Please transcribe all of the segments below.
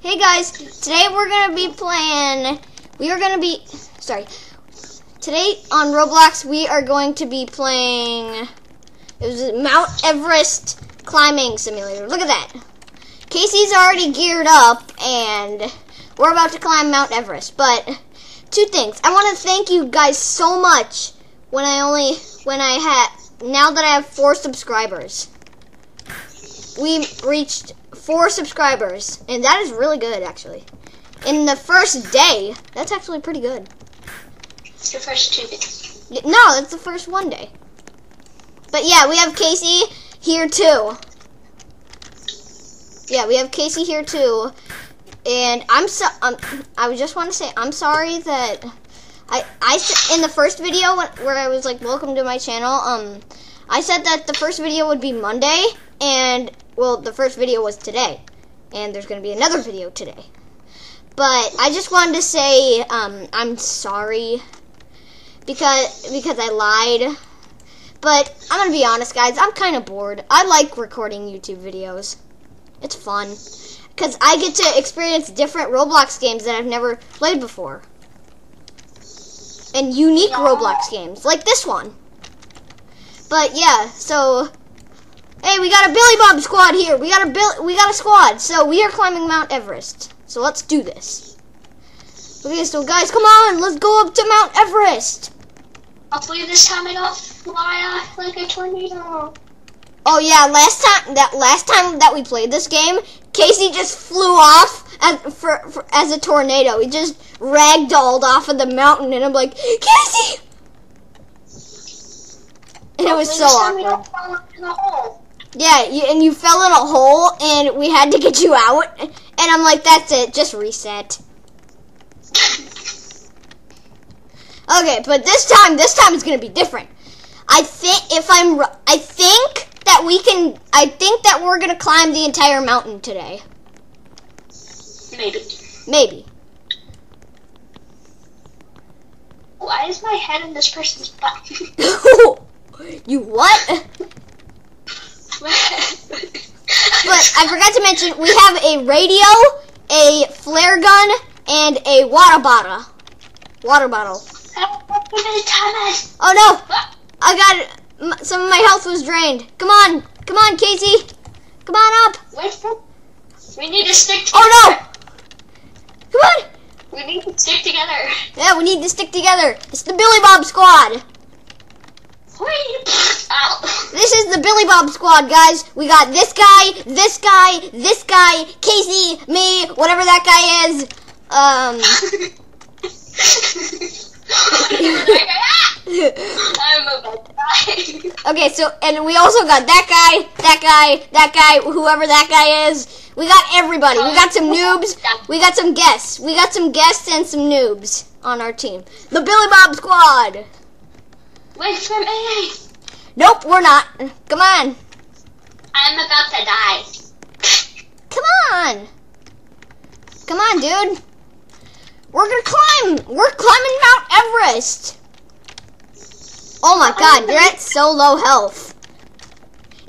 Hey guys, today we're gonna be playing. We are gonna be. Sorry. Today on Roblox, we are going to be playing. It was Mount Everest climbing simulator. Look at that. Casey's already geared up, and we're about to climb Mount Everest. But two things. I want to thank you guys so much. When I only when I had now that I have four subscribers, we reached four subscribers, and that is really good, actually. In the first day, that's actually pretty good. It's the first two days. No, it's the first one day. But yeah, we have Casey here too. Yeah, we have Casey here too. And I'm so um, I just want to say I'm sorry that I I in the first video where I was like welcome to my channel um I said that the first video would be Monday and well the first video was today and there's going to be another video today. But I just wanted to say um I'm sorry because because I lied. But I'm gonna be honest, guys. I'm kind of bored. I like recording YouTube videos. It's fun because I get to experience different Roblox games that I've never played before, and unique Roblox games like this one. But yeah, so hey, we got a Billy Bob squad here. We got a Bill. We got a squad. So we are climbing Mount Everest. So let's do this. Okay, so guys, come on, let's go up to Mount Everest. Hopefully this time I don't fly off like a tornado. Oh yeah, last time that last time that we played this game, Casey just flew off as for, for as a tornado. He just ragdolled off of the mountain, and I'm like, Casey, and it was so awkward. Don't fall into the hole. Yeah, you, and you fell in a hole, and we had to get you out. And I'm like, that's it, just reset. Okay, but this time, this time is gonna be different. I think if I'm, I think that we can. I think that we're gonna climb the entire mountain today. Maybe. Maybe. Why is my head in this person's butt? you what? But I forgot to mention we have a radio, a flare gun, and a water bottle. Water bottle. Oh no! I got it. M- Some of my health was drained. Come on, come on, Casey. Come on up. Wait for. We need to stick together. Oh no! Come on. We need to stick together. Yeah, we need to stick together. It's the Billy Bob Squad. Wait. Ow. This is the Billy Bob Squad, guys. We got this guy, this guy, this guy, Casey, me, whatever that guy is. Um. I'm about to die. Okay, so and we also got that guy, that guy, that guy, whoever that guy is. We got everybody. We got some noobs. We got some guests. We got some guests and some noobs on our team. The Billy Bob Squad. Wait for me. Nope, we're not. Come on. I'm about to die. Come on. Come on, dude. We're gonna climb. We're climbing Mount Everest. Oh my god, you're at so low health.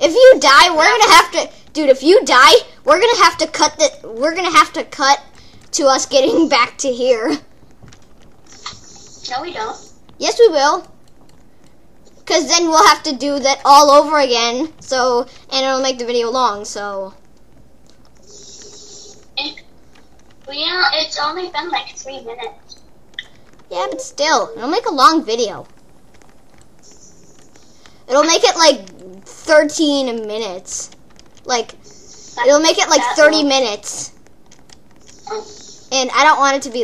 If you die, we're gonna have to dude, if you die, we're gonna have to cut the we're gonna have to cut to us getting back to here. No, we don't. Yes we will. Cause then we'll have to do that all over again. So and it'll make the video long, so Well, you know, it's only been like three minutes. Yeah, but still, it'll make a long video. It'll make it like 13 minutes. Like, it'll make it like 30 long. minutes. And I don't want it to be,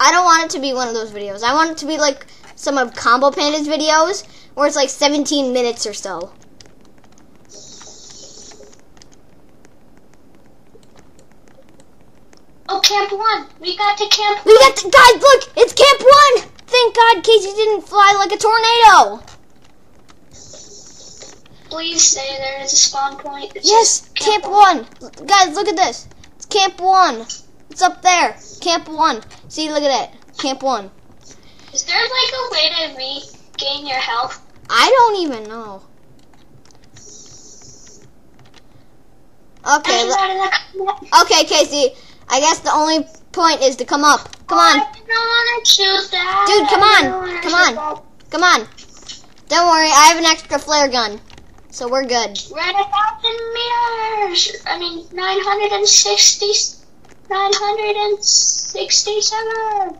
I don't want it to be one of those videos. I want it to be like some of Combo Panda's videos, where it's like 17 minutes or so. Oh, Camp One. We got to Camp We got to, guys, look, it's Camp 1! Thank God Casey didn't fly like a tornado! Please say there is a spawn point. It's Yes, just Camp One. Guys, look at this. It's Camp One. It's up there. Camp One. See, look at that. Camp One. Is there like a way to regain your health? I don't even know. Okay. I'm le- out of the Okay, Casey. I guess the only point is to come up. Come I on, don't want to shoot that. Dude, come on. Come on. come on. Don't worry, I have an extra flare gun, so we're good. We're at a thousand meters. I mean, 960, 967.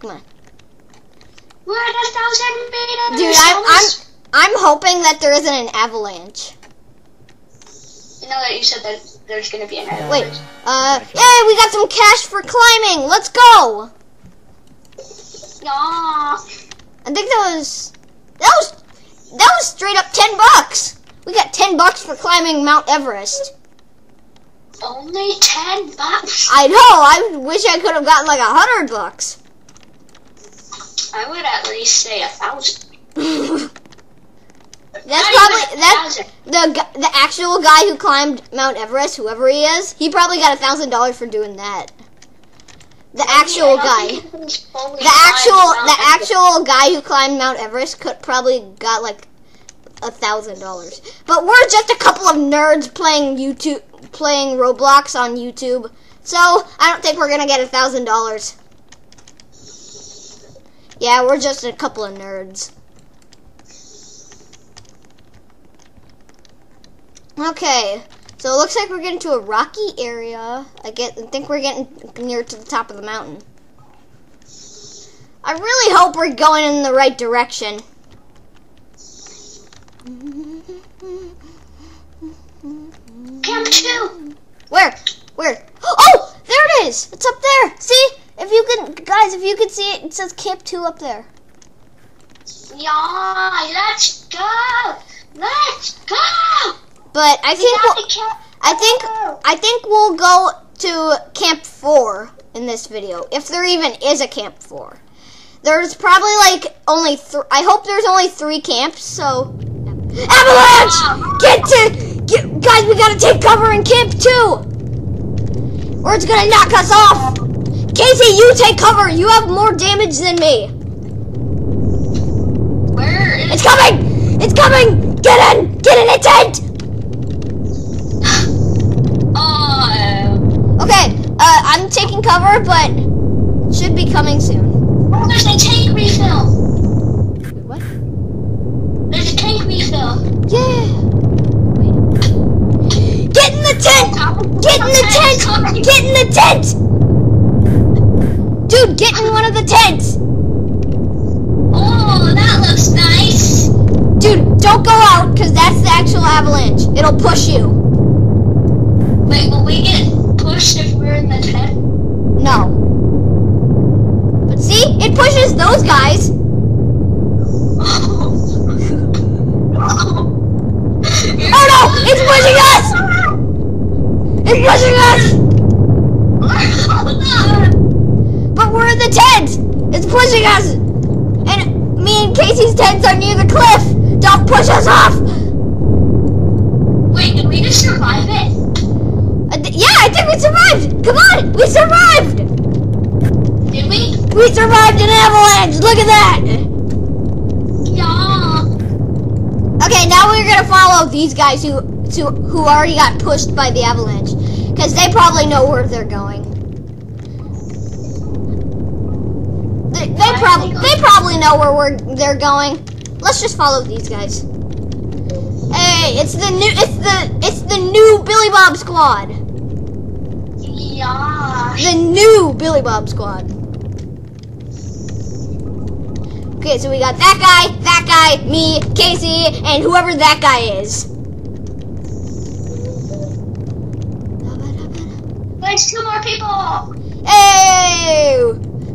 Come on. We're at a thousand meters. Dude, I'm, I'm, I'm hoping that there isn't an avalanche. You know that you said that there's gonna be an Wait, avalanche. uh, hey, we got some cash for climbing. Let's go. Yeah. I think that was, that was, that was straight up ten bucks. We got ten bucks for climbing Mount Everest. Only ten bucks. I know. I wish I could have gotten like a hundred bucks. I would at least say a thousand. That's Not probably that's the the actual guy who climbed Mount Everest, whoever he is. He probably got a thousand dollars for doing that. The actual guy, think he was fully the actual the actual guy who climbed Mount Everest could probably got like a thousand dollars. But we're just a couple of nerds playing YouTube, playing Roblox on YouTube. So I don't think we're gonna get a thousand dollars. Yeah, we're just a couple of nerds. Okay, so it looks like we're getting to a rocky area. I get, I think we're getting near to the top of the mountain. I really hope we're going in the right direction. Two. Where? Where? Oh, there it is. It's up there. See? If you can, guys, if you can see it, it says Camp 2 up there. Yeah, let's go. Let's go. But I We think we'll. I think I think we'll go to Camp 4 in this video, if there even is a Camp 4. There's probably like only I hope there's only 3 camps, so Avalanche! Get to get, guys, we got to take cover in Camp two! Or it's going to knock us off. Casey, you take cover. You have more damage than me. Where is? It's coming! It's coming! Get in! Get in a tent! Oh, Okay, uh, I'm taking cover, but should be coming soon. oh, there's a tank refill. What? There's a tank refill. Yeah. Get in the tent! Get in the tent! Get in the tent! Dude, get in one of the tents! Oh, that looks nice. Dude, don't go out, because that's the actual avalanche. It'll push you. Wait, will we get pushed if we're in the tent? No. But see? It pushes those guys. Oh no! It's pushing us! It's pushing us! But we're in the tent! It's pushing us! And me and Casey's tents are near the cliff! Don't push us off! Wait, did we just survive it? Uh, yeah, I think we survived! Come on! We survived! Did we? We survived an avalanche! Look at that! Yeah. Okay, now we're gonna follow these guys who who, who already got pushed by the avalanche. Because they probably know where they're going. They, they, prob- they probably know where we're, they're going. Let's just follow these guys. Hey, it's the new it's the it's the new Billy Bob squad. Yeah. The new Billy Bob squad. Okay, so we got that guy, that guy, me, Casey, and whoever that guy is. Two more people. Hey!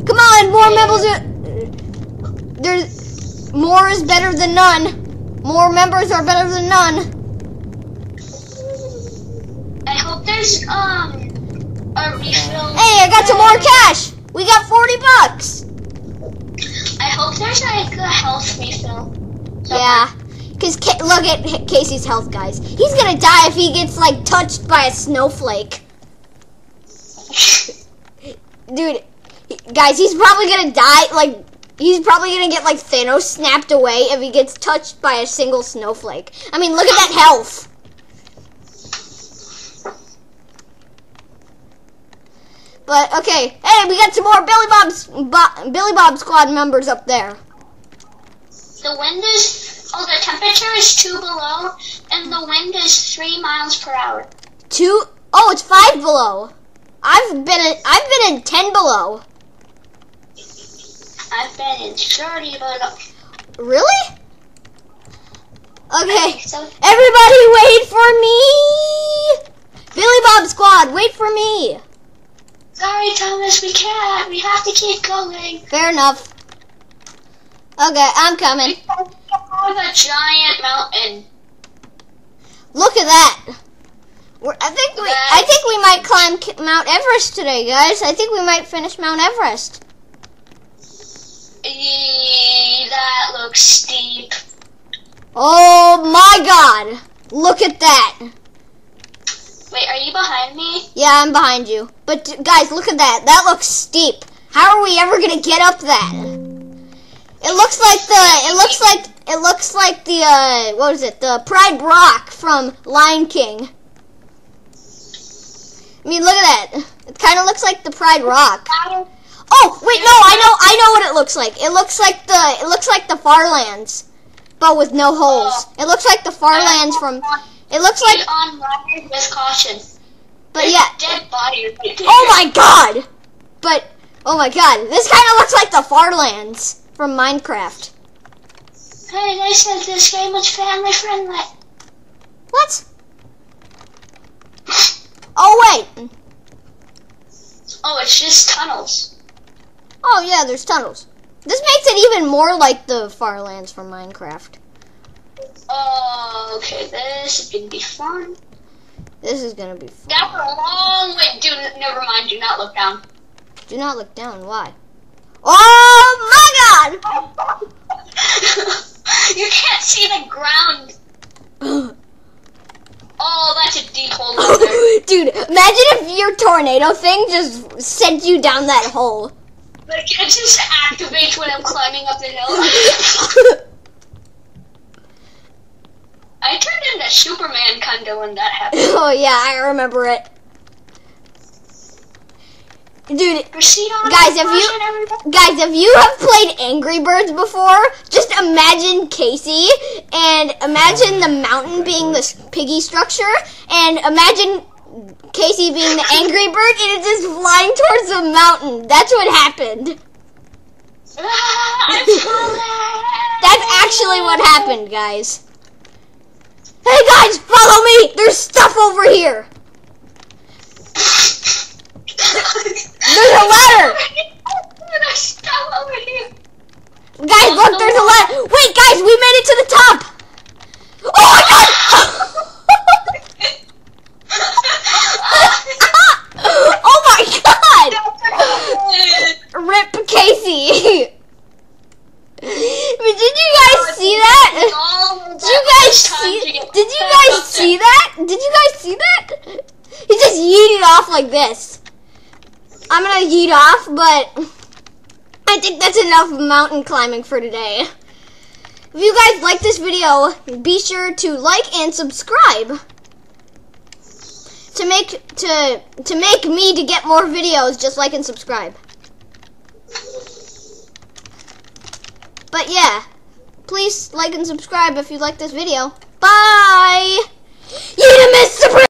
Come on, more members. Are, there's more is better than none. More members are better than none. I hope there's um a refill. Hey, I got some more cash. We got 40 bucks. I hope there's like a health refill. Yeah. Cause Ca- look at Casey's health, guys. He's gonna die if he gets like touched by a snowflake. Dude, guys, he's probably gonna die. Like, he's probably gonna get like Thanos snapped away if he gets touched by a single snowflake. I mean, look at that health. But okay, hey, we got some more Billy Bob's Bo- Billy Bob Squad members up there. The wind is, oh, the temperature is two below, and the wind is three miles per hour. Two oh, it's five below. I've been in, I've been in ten below. I've been in 30 below. Really? Okay, So, everybody, wait for me. Billy Bob Squad, wait for me. sorry, Thomas, we can't. We have to keep going. Fair enough. Okay, I'm coming. On a giant mountain. Look at that. We're, I think we I think we might climb Mount Everest today, guys. I think we might finish Mount Everest. Eee, that looks steep. Oh my god. Look at that. Wait, are you behind me? Yeah, I'm behind you. But guys, look at that. That looks steep. How are we ever going to get up that? It looks like the it looks like it looks like the uh what is it? The Pride Rock from Lion King. I mean, look at that. It kind of looks like the Pride Rock. Oh, wait, no, I know I know what it looks like. It looks like the it looks like the Farlands, but with no holes. Oh. It looks like the Farlands from it looks like on with caution. but yeah. dead body. Oh my god! But oh my god, this kind of looks like the Farlands from Minecraft. Hey, they said this game was family friendly. What? Oh wait. Oh, it's just tunnels. Oh yeah, there's tunnels. This makes it even more like the Farlands from Minecraft. Oh, okay, this is gonna be fun. This is gonna be. Fun. That's a long way. Do never mind. Do not look down. Do not look down. Why? Oh my god! you can't see the ground. Oh, that's a deep hole. Dude, imagine if your tornado thing just sent you down that hole. Like, it just activates when I'm climbing up the hill. I turned into Superman kinda when that happened. oh yeah, I remember it. Dude, Guys, if you-. Guys, if you have played Angry Birds before, just imagine Casey and imagine the mountain being this piggy structure and imagine Casey being the Angry Bird and it's just flying towards the mountain. That's what happened. Ah. That's actually what happened, guys. Hey guys, follow me! There's stuff over here! There's a ladder! Guys, look, there's a ladder! Wait, guys, we made it to the top! Oh my god! oh my god! Rip Casey! But did you guys see that? Did you guys see? Did you guys see that? Did you guys see that? He just yeeted off like this. I'm gonna yeet off, but I think that's enough mountain climbing for today. If you guys like this video, be sure to like and subscribe to make to to make me to get more videos. Just like and subscribe. But yeah, please like and subscribe if you like this video. Bye. You